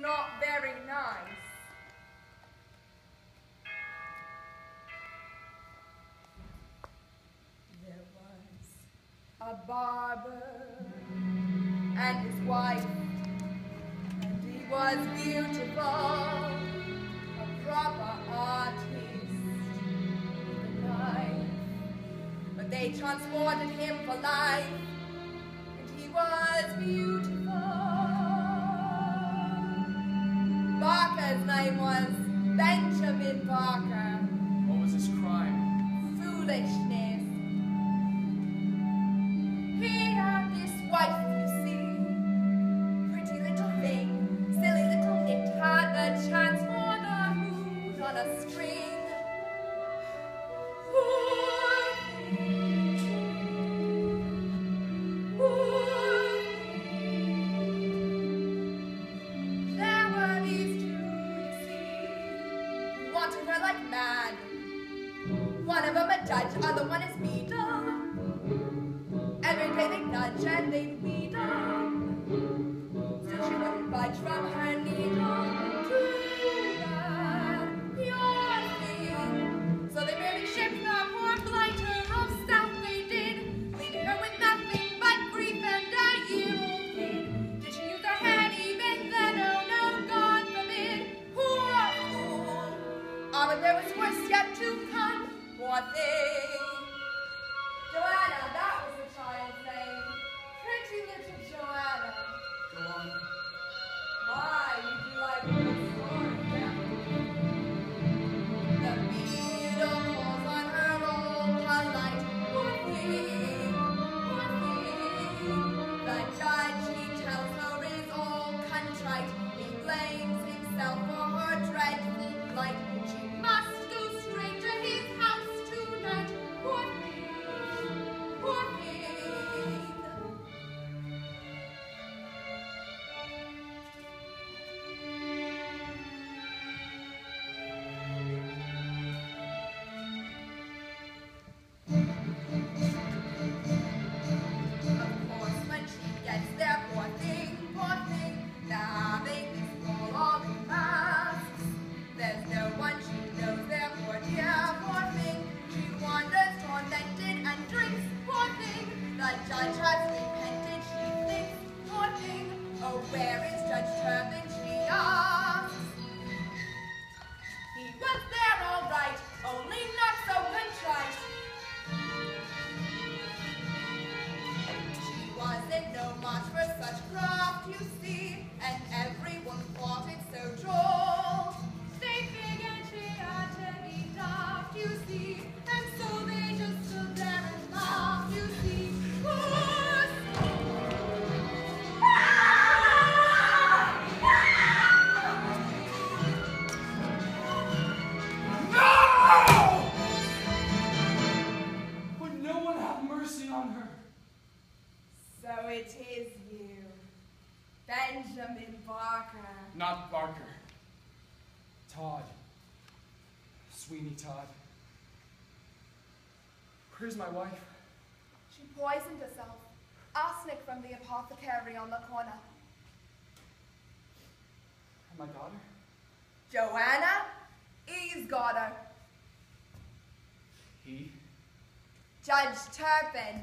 not very nice. There was a barber and his wife, and he was beautiful, a proper artist. But they transported him for life, and he was beautiful. His name was Benjamin Barker. What was his crime? Foolishness. judge He was there all right, only not so contrite. She wasn't no match for such craft, you see, and everyone thought it so droll. it is you. Benjamin Barker. Not Barker. Todd. Sweeney Todd. Where's my wife? She poisoned herself. Arsenic from the apothecary on the corner. And my daughter? Joanna? He's got her. He? Judge Turpin.